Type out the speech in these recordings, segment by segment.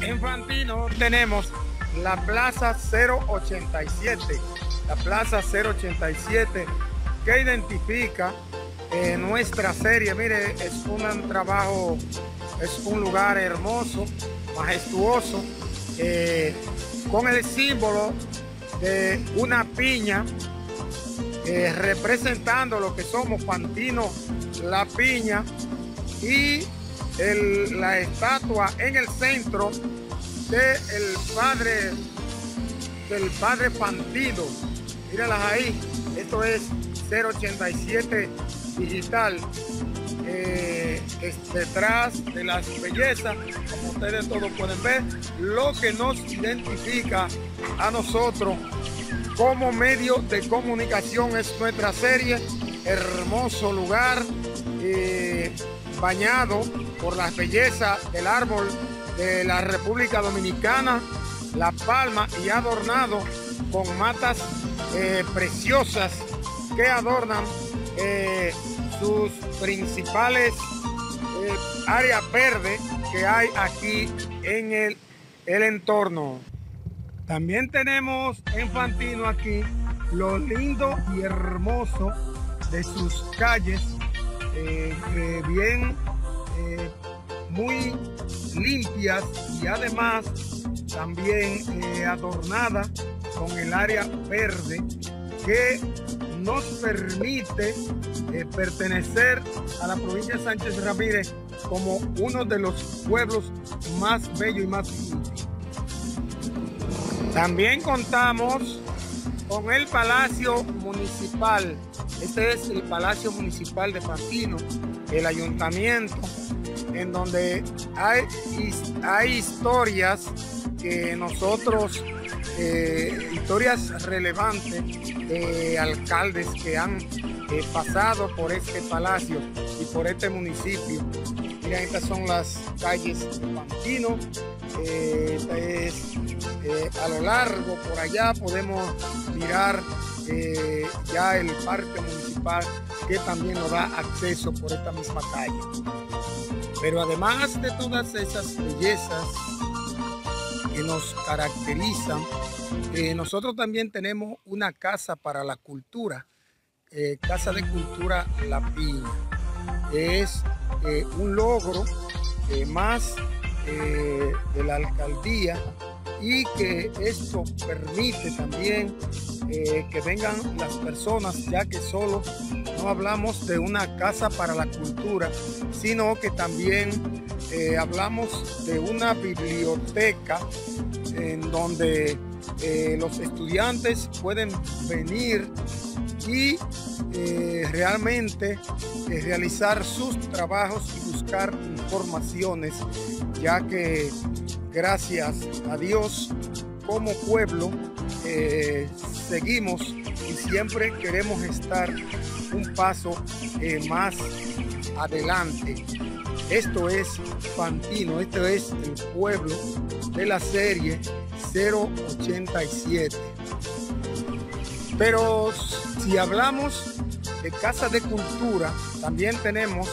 En Fantino tenemos la Plaza 087, la Plaza 087 que identifica eh, nuestra serie. Mire, es un trabajo, es un lugar hermoso, majestuoso, eh, con el símbolo de una piña eh, representando lo que somos Fantino La Piña y la estatua en el centro del padre del padre Fantino. Míralas ahí, esto es 087 digital. Eh, detrás de las bellezas, como ustedes todos pueden ver, lo que nos identifica a nosotros como medio de comunicación es nuestra serie, hermoso lugar, eh, bañado por las bellezas del árbol de la República Dominicana, La Palma y adornado con matas eh, preciosas que adornan eh, sus principales áreas verdes que hay aquí en el, el entorno. También tenemos en Fantino aquí lo lindo y hermoso de sus calles, eh, bien eh, muy limpias y además también eh, adornada con el área verde que nos permite pertenecer a la provincia de Sánchez Ramírez como uno de los pueblos más bellos y más limpios. También contamos con el Palacio Municipal. Este es el Palacio Municipal de Pantino, el ayuntamiento, en donde hay, hay historias que nosotros, eh, historias relevantes de alcaldes que han eh, pasado por este palacio y por este municipio. Miren, estas son las calles de Pantino. Eh, eh, a lo largo, por allá podemos mirar eh, ya el parque municipal que también nos da acceso por esta misma calle. Pero además de todas esas bellezas que nos caracterizan, nosotros también tenemos una casa para la cultura, Casa de Cultura La Piña. Es un logro más de la alcaldía y que esto permite también eh, que vengan las personas, ya que solo no hablamos de una casa para la cultura, sino que también eh, hablamos de una biblioteca en donde eh, los estudiantes pueden venir y realmente realizar sus trabajos y buscar informaciones, ya que gracias a Dios como pueblo eh, seguimos y siempre queremos estar un paso eh, más adelante. Esto es Fantino, esto es el pueblo de la serie 087. Pero si hablamos de Casa de Cultura, también tenemos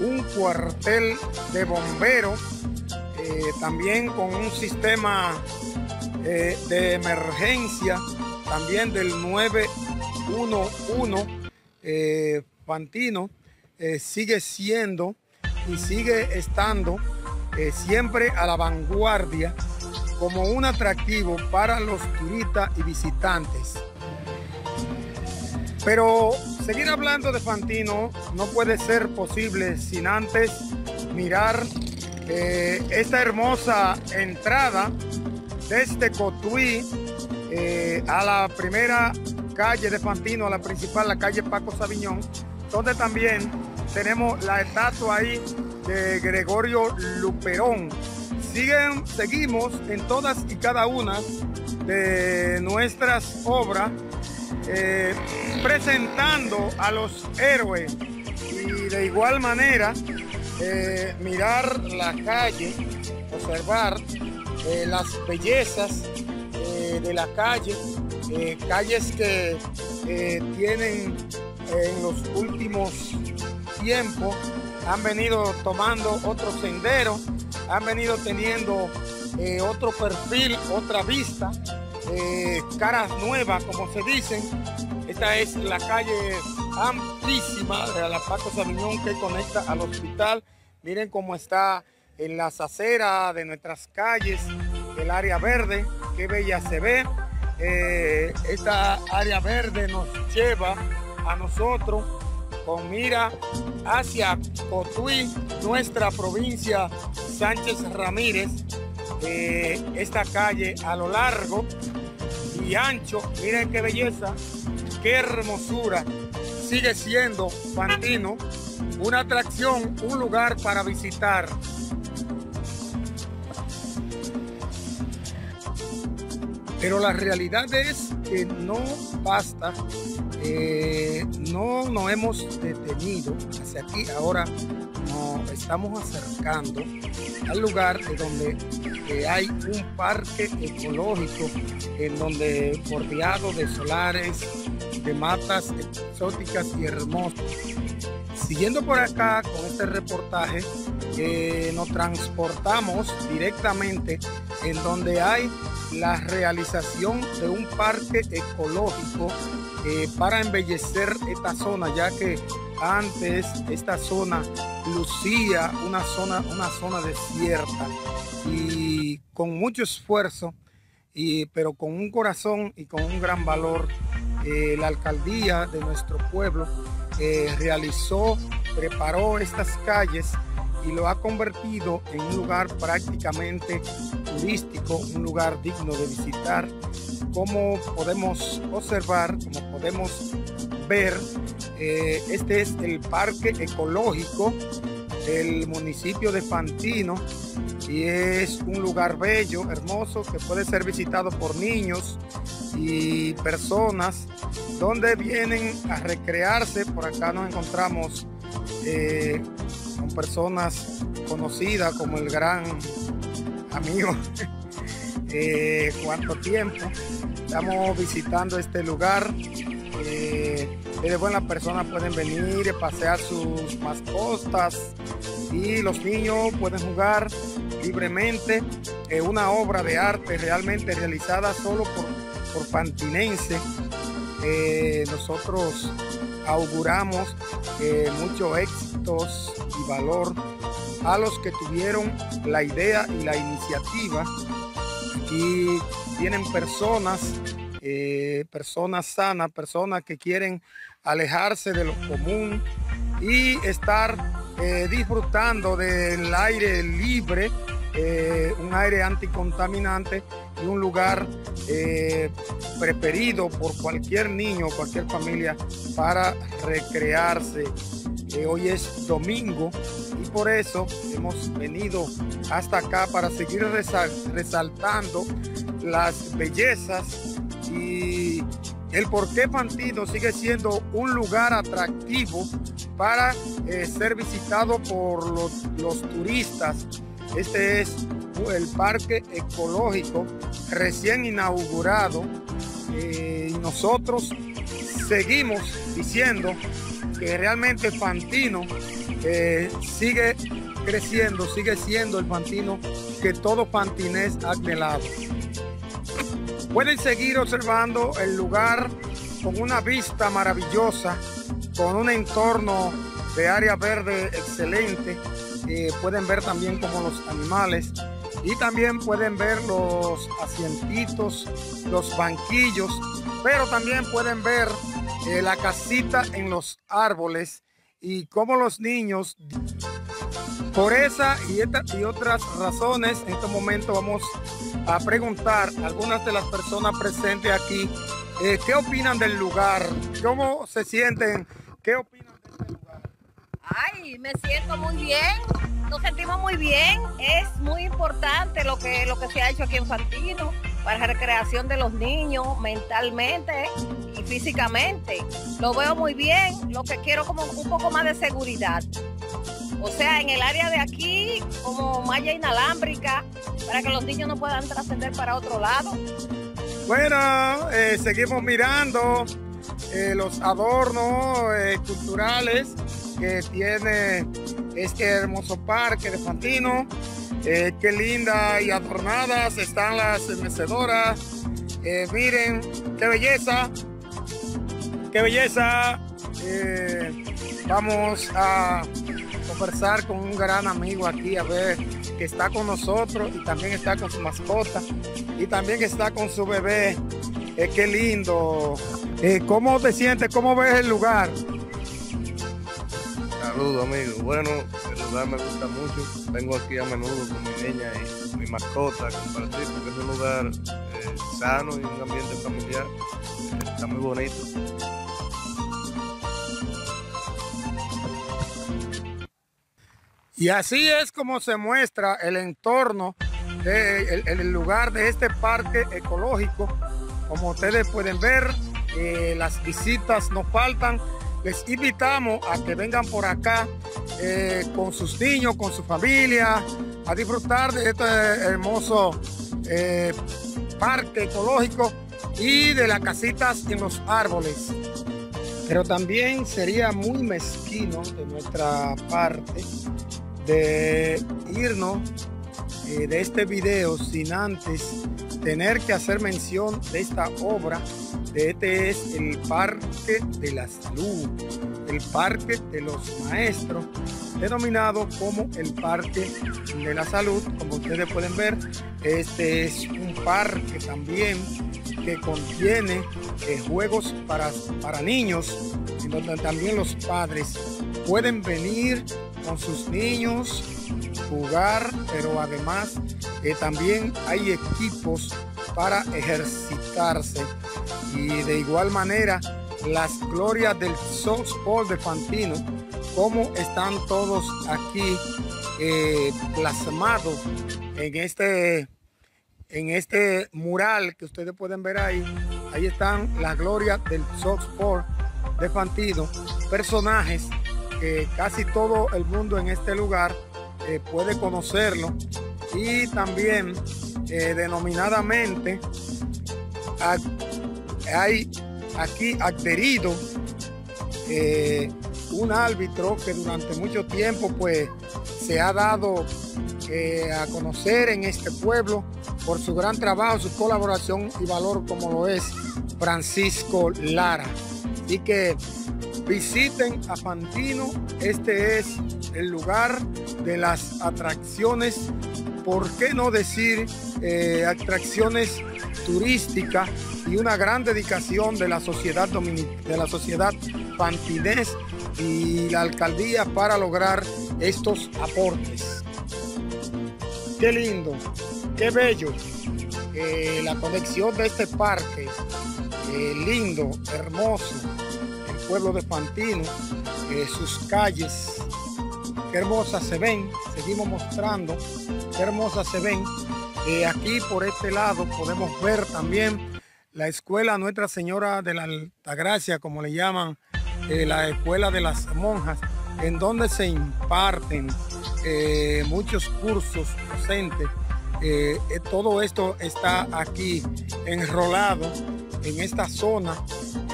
un cuartel de bomberos eh, también con un sistema eh, de emergencia, también del 911 eh, Pantino, sigue siendo y sigue estando siempre a la vanguardia como un atractivo para los turistas y visitantes. Pero seguir hablando de Fantino no puede ser posible sin antes mirar eh, esta hermosa entrada desde Cotuí eh, a la primera calle de Fantino, a la principal, la calle Paco Sabiñón, donde también tenemos la estatua ahí de Gregorio Luperón. Siguen, seguimos en todas y cada una de nuestras obras eh, presentando a los héroes y de igual manera eh, mirar la calle, observar eh, las bellezas eh, de la calle, calles que tienen en los últimos tiempos, han venido tomando otros senderos, han venido teniendo otro perfil, otra vista, caras nuevas, como se dicen. Esta es la calle amplísima de la Paco Sabiñón que conecta al hospital. Miren cómo está en las aceras de nuestras calles, el área verde, qué bella se ve. Eh, esta área verde nos lleva a nosotros con mira hacia Cotuí, nuestra provincia Sánchez Ramírez. Eh, esta calle a lo largo y ancho, miren qué belleza, qué hermosura. Sigue siendo Fantino una atracción, un lugar para visitar. Pero la realidad es que no basta, eh, no nos hemos detenido hacia aquí, ahora nos estamos acercando al lugar de donde eh, hay un parque ecológico en donde bordeado de solares, de matas exóticas y hermosas. Siguiendo por acá con este reportaje, eh, nos transportamos directamente en donde hay la realización de un parque ecológico eh, para embellecer esta zona, ya que antes esta zona lucía una zona, una zona desierta y con mucho esfuerzo, y, pero con un corazón y con un gran valor, eh, la alcaldía de nuestro pueblo eh, realizó, preparó estas calles y lo ha convertido en un lugar prácticamente turístico, un lugar digno de visitar. Como podemos observar, como podemos ver, eh, este es el parque ecológico del municipio de Fantino y es un lugar bello, hermoso, que puede ser visitado por niños y personas donde vienen a recrearse. Por acá nos encontramos eh, con personas conocidas como el gran amigo eh, cuánto tiempo estamos visitando este lugar eh, de buenas personas pueden venir pasear sus mascotas y los niños pueden jugar libremente eh, una obra de arte realmente realizada solo por, por pantinense eh, nosotros auguramos muchos éxitos y valor a los que tuvieron la idea y la iniciativa. Aquí tienen personas, eh, personas sanas, personas que quieren alejarse de lo común y estar eh, disfrutando del aire libre, eh, un aire anticontaminante un lugar preferido por cualquier niño, cualquier familia para recrearse. hoy es domingo y por eso hemos venido hasta acá para seguir resaltando las bellezas y el por qué Fantino sigue siendo un lugar atractivo para eh, ser visitado por los, turistas. Este es el parque ecológico recién inaugurado eh, nosotros seguimos diciendo que realmente Fantino eh, sigue creciendo, sigue siendo el Fantino que todo fantinés ha anhelado. Pueden seguir observando el lugar con una vista maravillosa, con un entorno de área verde excelente. Pueden ver también como los animales y también pueden ver los asientitos, los banquillos, pero también pueden ver eh, la casita en los árboles y cómo los niños, por esa y, y otras razones, en este momento vamos a preguntar a algunas de las personas presentes aquí eh, qué opinan del lugar, cómo se sienten, qué opinan. Ay, me siento muy bien, nos sentimos muy bien, es muy importante lo que, lo que se ha hecho aquí en Fantino para la recreación de los niños mentalmente y físicamente. Lo veo muy bien, lo que quiero como un poco más de seguridad. O sea, en el área de aquí, como malla inalámbrica, para que los niños no puedan trascender para otro lado. Bueno, eh, seguimos mirando eh, los adornos eh, culturales que tiene este hermoso parque de Fantino. Eh, qué linda y adornadas están las mecedoras. Eh, miren, qué belleza. Qué belleza. Eh, vamos a conversar con un gran amigo aquí, a ver, que está con nosotros y también está con su mascota y también está con su bebé. qué lindo. ¿Cómo te sientes? ¿Cómo ves el lugar? Saludos, amigo. Bueno, el lugar me gusta mucho. Vengo aquí a menudo con mi niña y mi mascota a compartir porque es un lugar eh, sano y un ambiente familiar. está muy bonito. Y así es como se muestra el entorno, de, el, lugar de este parque ecológico. Como ustedes pueden ver, eh, las visitas no faltan les invitamos a que vengan por acá eh, con sus niños, con su familia, a disfrutar de este hermoso eh, parque ecológico y de las casitas en los árboles. Pero también sería muy mezquino de nuestra parte de irnos eh, de este video sin antes tener que hacer mención de esta obra. Este es el Parque de la Salud, el Parque de los Maestros, denominado como el Parque de la Salud. Como ustedes pueden ver, este es un parque también que contiene eh, juegos para, para niños, en donde también los padres pueden venir con sus niños, jugar, pero además eh, también hay equipos para ejercitarse. Y de igual manera, las glorias del softball de Fantino, como están todos aquí eh, plasmados en este, en este mural que ustedes pueden ver ahí. Ahí están las glorias del softball de Fantino, personajes que casi todo el mundo en este lugar eh, puede conocerlo y también eh, denominadamente hay aquí adherido eh, un árbitro que durante mucho tiempo pues se ha dado a conocer en este pueblo por su gran trabajo, su colaboración y valor como lo es Francisco Lara. Así que visiten a Fantino, este es el lugar de las atracciones, ¿por qué no decir eh, atracciones turísticas y una gran dedicación de la sociedad de la sociedad fantinés y la alcaldía para lograr estos aportes. Qué lindo, qué bello eh, la conexión de este parque, eh, lindo, hermoso, pueblo de Pantino, sus calles, qué hermosas se ven, seguimos mostrando qué hermosas se ven. Eh, aquí por este lado podemos ver también la escuela Nuestra Señora de la Altagracia, como le llaman, eh, la escuela de las monjas, en donde se imparten muchos cursos docentes. todo esto está aquí enrolado en esta zona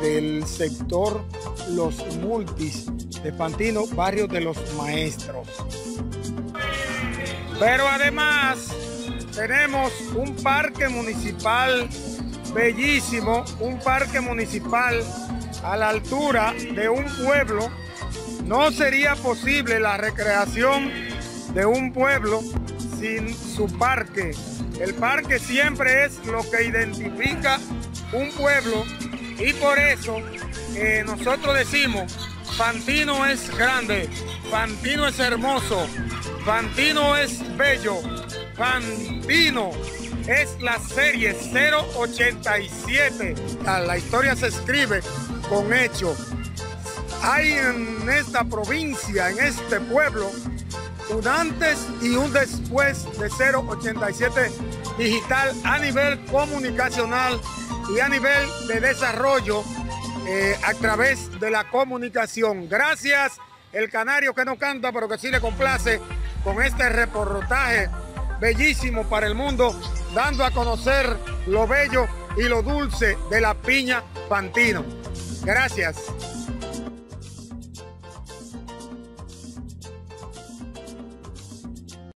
del sector Los Multis de Pantino, barrio de los Maestros. Pero además tenemos un parque municipal bellísimo, un parque municipal a la altura de un pueblo. No sería posible la recreación de un pueblo sin su parque. El parque siempre es lo que identifica un pueblo y por eso eh, nosotros decimos, Fantino es grande, Fantino es hermoso, Fantino es bello, Fantino es la serie 087. La historia se escribe con hecho. Hay en esta provincia, en este pueblo, un antes y un después de 087 digital a nivel comunicacional y a nivel de desarrollo eh, a través de la comunicación. Gracias, el canario que no canta, pero que sí le complace con este reportaje bellísimo para el mundo, dando a conocer lo bello y lo dulce de la piña Pantino. Gracias.